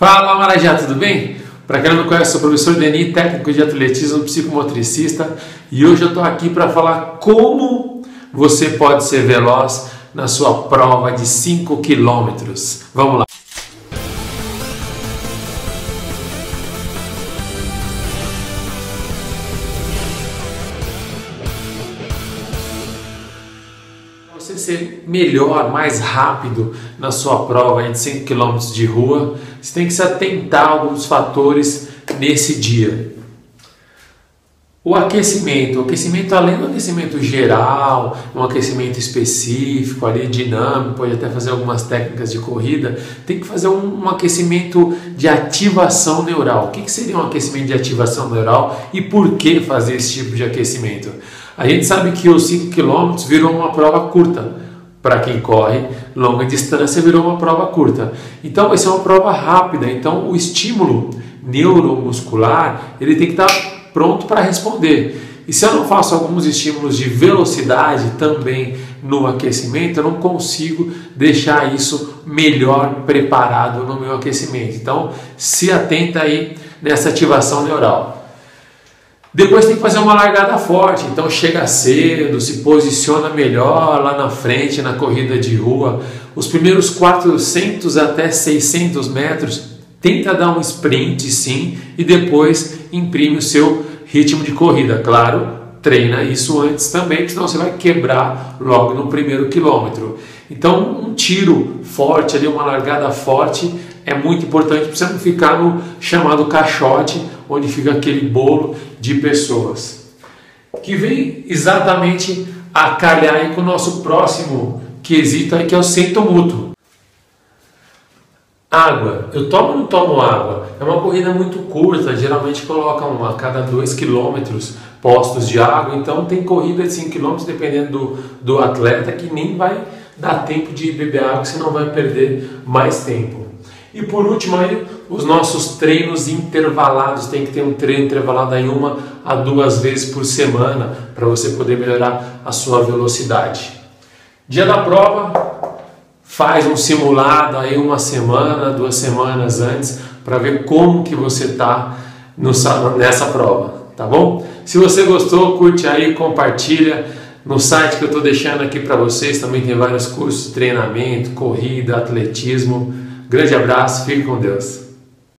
Fala Marajá, tudo bem? Para quem não me conhece, sou o professor Denis, técnico de atletismo, psicomotricista e hoje eu estou aqui para falar como você pode ser veloz na sua prova de 5 quilômetros. Vamos lá! Você ser melhor, mais rápido na sua prova de 5 km de rua, você tem que se atentar a alguns fatores nesse dia. O aquecimento, o aquecimento além do aquecimento geral, um aquecimento específico, ali dinâmico, pode até fazer algumas técnicas de corrida, tem que fazer um, um aquecimento de ativação neural. O que, que seria um aquecimento de ativação neural e por que fazer esse tipo de aquecimento? A gente sabe que os 5 km virou uma prova curta. Para quem corre longa distância, virou uma prova curta. Então, vai ser uma prova rápida. Então, o estímulo neuromuscular ele tem que estar pronto para responder. E se eu não faço alguns estímulos de velocidade também no aquecimento, eu não consigo deixar isso melhor preparado no meu aquecimento. Então, se atenta aí nessa ativação neural. Depois tem que fazer uma largada forte, então chega cedo, se posiciona melhor lá na frente na corrida de rua. Os primeiros 400 até 600 metros, tenta dar um sprint sim e depois imprime o seu ritmo de corrida. Claro, treina isso antes também, senão você vai quebrar logo no primeiro quilômetro. Então, um tiro forte ali, uma largada forte é muito importante para você não ficar no chamado caixote, onde fica aquele bolo de pessoas. Que vem exatamente a calhar com o nosso próximo quesito aí, que é o centro mútuo. Água. Eu tomo ou não tomo água? É uma corrida muito curta, geralmente colocam a cada 2 km postos de água, então tem corrida de 5 km dependendo do, do atleta que nem vai dar tempo de beber água, senão vai perder mais tempo. E por último aí, os nossos treinos intervalados, tem que ter um treino intervalado aí uma a duas vezes por semana para você poder melhorar a sua velocidade. Dia da prova, faz um simulado aí uma semana, duas semanas antes para ver como que você está nessa prova, tá bom? Se você gostou, curte aí, compartilha no site que eu estou deixando aqui para vocês também tem vários cursos, treinamento, corrida, atletismo. Grande abraço, fique com Deus.